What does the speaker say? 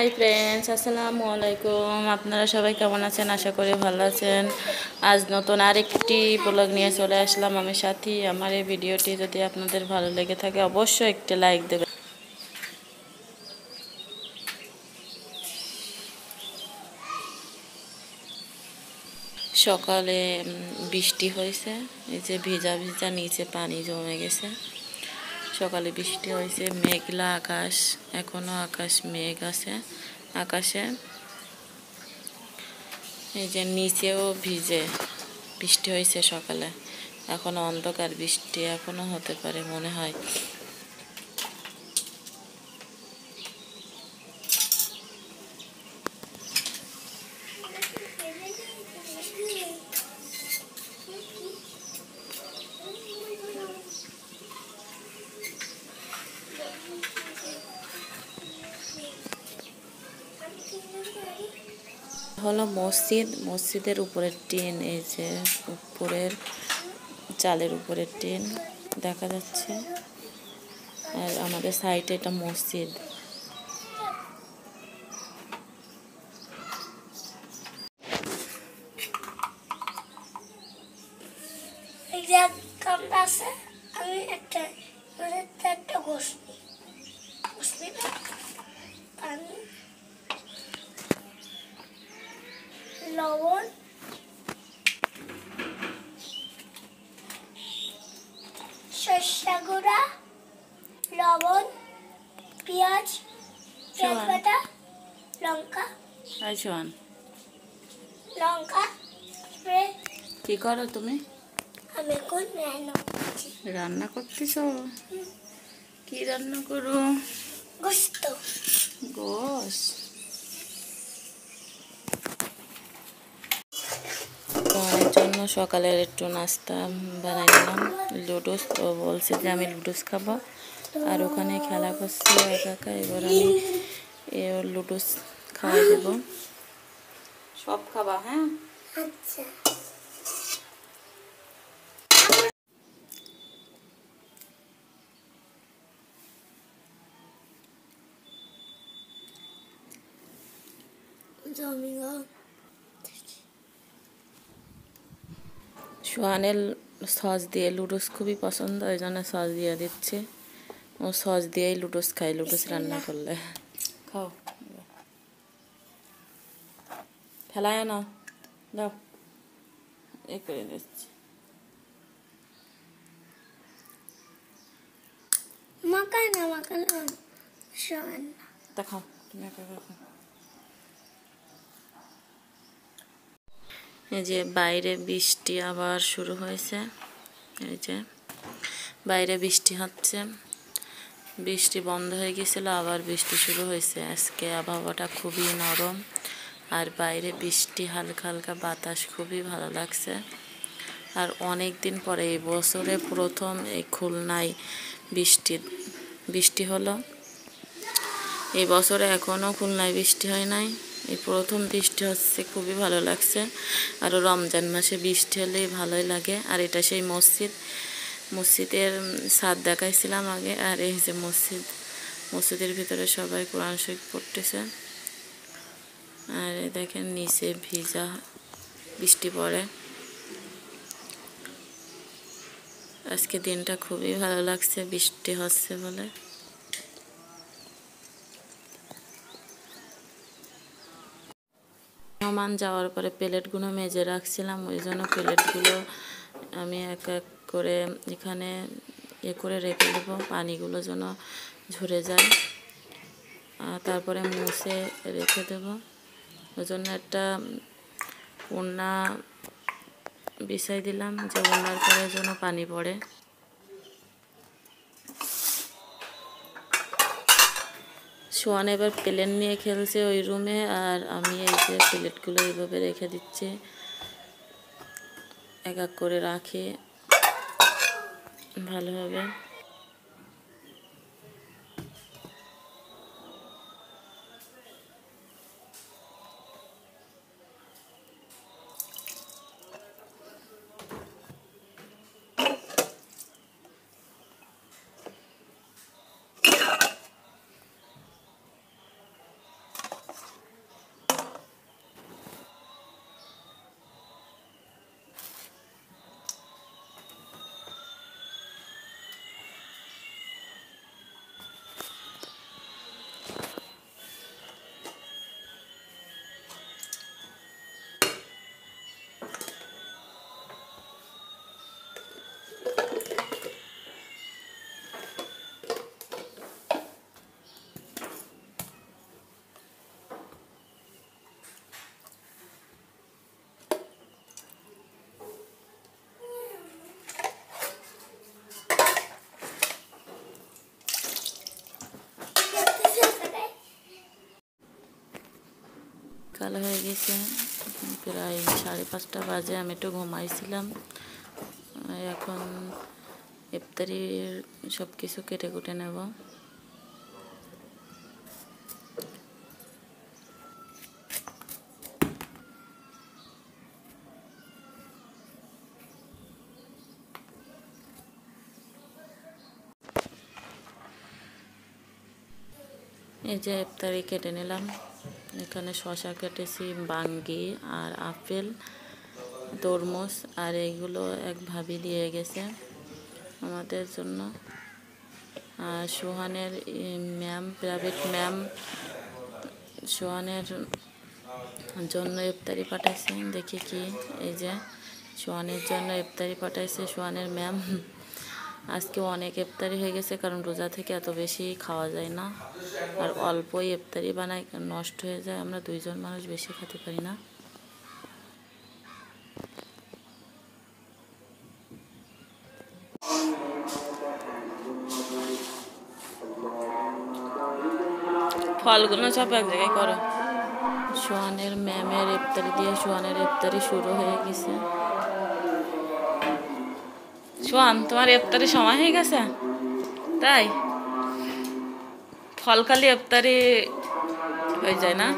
Hi friends, আসসালামু আলাইকুম। আপনারা সবাই কেমন আছেন? আশা করি ভালো আছেন। আজ নতুন আরেকটি ব্লগ নিয়ে চলে আসলাম আমি সাথী। আমার এই ভিডিওটি যদি আপনাদের ভালো লেগে থাকে, অবশ্যই একটি লাইক দেবেন। সকালে বৃষ্টি হয়েছে। এই যে ভিজা ভিজা নিচে পানি জমে গেছে। সকালে বৃষ্টি হয়েছে, মেঘলা আকাশ, এখনও আকাশ মেঘ আছে, আকাশে। এই যে নিচেও ভিজে বৃষ্টি হয়েছে সকালে, এখনও অন্ধকার বৃষ্টি এখনও হতে পারে মনে হয়। হলো মসজিদ। মসজিদের উপরের টিন, এই যে উপরের চালের উপরের টিন দেখা যাচ্ছে। আর আমাদের সাইডে এটা মসজিদ। একটা একটা নিই ঘোষ নিবে পানি লবণ। সর্ষা গুঁড়া লবণ পেঁয়াজ পেঁয়াজ বাটা লঙ্কা। আইসন লঙ্কা কি করো তুমি? আমি এখন রান্না করছি। রান্না করতেছ? কি রান্না করো? গোস্ত। গোস তোমার জন্য সকালের একটু নাস্তা বানাই নিলাম। লুডুস ও বলছে যে আমি লুডুস খাব। আর ওখানে খেলা করছে একা এবার আমি লুডুস খাওয়াই দেব। সব খাবা হ্যাঁ? আচ্ছা। জমিগা সোহানের সস দিয়ে লুডোস খুবই পছন্দ ওই জন্য সস দিয়ে দিচ্ছে। ও সস দিয়েই লুডোস খাই লুডোস রান্না করলে। খাও। ফেলায় না? দাও। এ করে দিচ্ছি। মাখানা মাখানা সমান তা খাও তুমি একা একা খাও এই যে বাইরে বৃষ্টি আবার শুরু হয়েছে। এই যে বাইরে বৃষ্টি হচ্ছে। বৃষ্টি বন্ধ হয়ে গেছিল, আবার বৃষ্টি শুরু হয়েছে। আজকে আবহাওয়াটা খুবই নরম আর বাইরে বৃষ্টি, হালকা হালকা বাতাস, খুবই ভালো লাগছে। আর অনেক দিন পরে এই বছরে প্রথম এই খুলনায় বৃষ্টি বৃষ্টি হলো। এই বছরে এখনও খুলনায় বৃষ্টি হয় নাই। এই প্রথম বৃষ্টি হচ্ছে, খুবই ভালো লাগছে। আর রমজান মাসে বৃষ্টি হলেই ভালোই লাগে। আর এটা সেই মসজিদ। মসজিদের ছাদ দেখাইছিলাম আগে, আর এই যে মসজিদ। মসজিদের ভিতরে সবাই কোরআন শরীফ পড়তেছে। আর দেখেন নিচে ভিজা বৃষ্টি পড়ে। আজকে দিনটা খুবই ভালো লাগছে, বৃষ্টি হচ্ছে বলে। মেহমান যাওয়ার পরে প্লেটগুলো মেজে রাখছিলাম, ওই জন্য প্লেটগুলো আমি এক এক করে এখানে এ করে রেখে দেবো, পানিগুলো যেন ঝরে যায়। তারপরে মুছে রেখে দেব। ওই জন্য একটা ওড়না বিছাই দিলাম, যে ওড়নার পরে যেন পানি পড়ে। সোয়ান এবার প্লেন নিয়ে খেলছে ওই রুমে আর আমি এই যে প্লেটগুলো এইভাবে রেখে দিচ্ছি। এক এক করে রাখে। ভালোভাবে গেছে প্রায় সাড়ে পাঁচটা বাজে, আমি একটু ঘুমাইছিলাম। এখন ইফতারির সব কিছু কেটে কুটে নেব। এই যে ইফতারি কেটে নিলাম। এখানে শশা কেটেছি, বাঙ্গি আর আপেল, তরমুজ আর এইগুলো এক ভাবি দিয়ে গেছে আমাদের জন্য। আর সোহানের ম্যাম, প্রাইভেট ম্যাম সোহানের জন্য ইফতারি পাঠাইছে। দেখি কি, এই যে সোহানের জন্য ইফতারি পাঠাইছে সোহানের ম্যাম। আজকে অনেক ইফতারি হয়ে গেছে, কারণ রোজা থেকে এত বেশি খাওয়া যায় না। আর অল্পই ইফতারি বানাই নষ্ট হয়ে যায়, আমরা দুইজন মানুষ বেশি খেতে পারি না। ফলগুলো সব এক জায়গায় করো। সোহানের ম্যামের ইফতারি দিয়ে সোহানের ইফতারি শুরু হয়ে গেছে। সোহান তোমার ইফতারি সময় হয়ে গেছে? তাই? ফলকালি ইফতারি হয়ে যায় না?